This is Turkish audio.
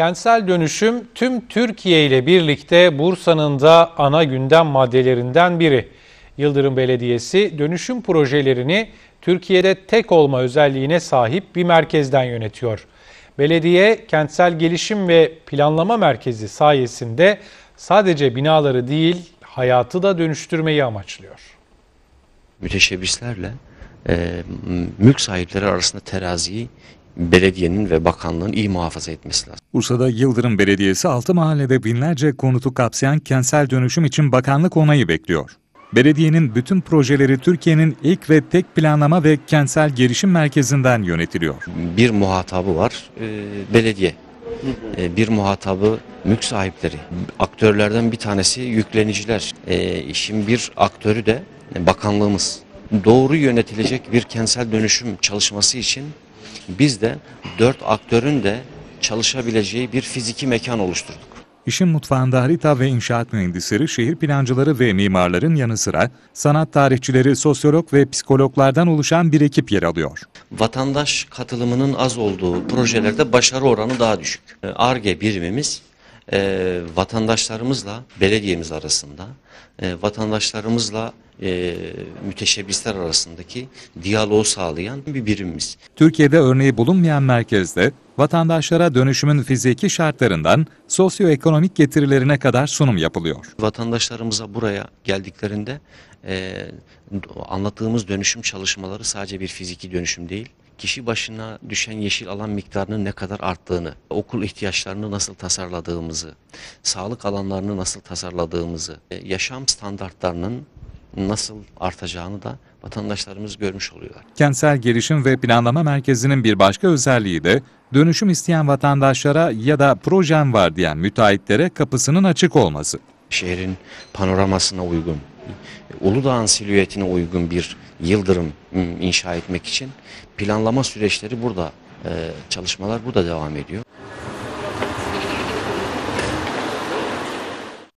Kentsel dönüşüm tüm Türkiye ile birlikte Bursa'nın da ana gündem maddelerinden biri. Yıldırım Belediyesi dönüşüm projelerini Türkiye'de tek olma özelliğine sahip bir merkezden yönetiyor. Belediye kentsel gelişim ve planlama merkezi sayesinde sadece binaları değil hayatı da dönüştürmeyi amaçlıyor. müteşebbislerle e, mülk sahipleri arasında teraziyi belediyenin ve bakanlığın iyi muhafaza etmesi lazım. Bursa'da Yıldırım Belediyesi 6 mahallede binlerce konutu kapsayan kentsel dönüşüm için bakanlık onayı bekliyor. Belediyenin bütün projeleri Türkiye'nin ilk ve tek planlama ve kentsel gelişim merkezinden yönetiliyor. Bir muhatabı var e, belediye. E, bir muhatabı mülk sahipleri. Aktörlerden bir tanesi yükleniciler. E, işin bir aktörü de bakanlığımız. Doğru yönetilecek bir kentsel dönüşüm çalışması için biz de dört aktörün de çalışabileceği bir fiziki mekan oluşturduk. İşin mutfağında harita ve inşaat mühendisleri, şehir plancıları ve mimarların yanı sıra sanat tarihçileri, sosyolog ve psikologlardan oluşan bir ekip yer alıyor. Vatandaş katılımının az olduğu projelerde başarı oranı daha düşük. ARGE birimimiz e, vatandaşlarımızla belediyemiz arasında, e, vatandaşlarımızla e, müteşebbisler arasındaki diyaloğu sağlayan bir birimimiz. Türkiye'de örneği bulunmayan merkezde vatandaşlara dönüşümün fiziki şartlarından sosyoekonomik getirilerine kadar sunum yapılıyor. Vatandaşlarımıza buraya geldiklerinde e, anlattığımız dönüşüm çalışmaları sadece bir fiziki dönüşüm değil, kişi başına düşen yeşil alan miktarının ne kadar arttığını, okul ihtiyaçlarını nasıl tasarladığımızı, sağlık alanlarını nasıl tasarladığımızı, e, yaşam standartlarının nasıl artacağını da vatandaşlarımız görmüş oluyorlar. Kentsel Gelişim ve Planlama Merkezi'nin bir başka özelliği de dönüşüm isteyen vatandaşlara ya da projem var diyen müteahhitlere kapısının açık olması. Şehrin panoramasına uygun, Uludağ'ın silüetine uygun bir yıldırım inşa etmek için planlama süreçleri burada, çalışmalar burada devam ediyor.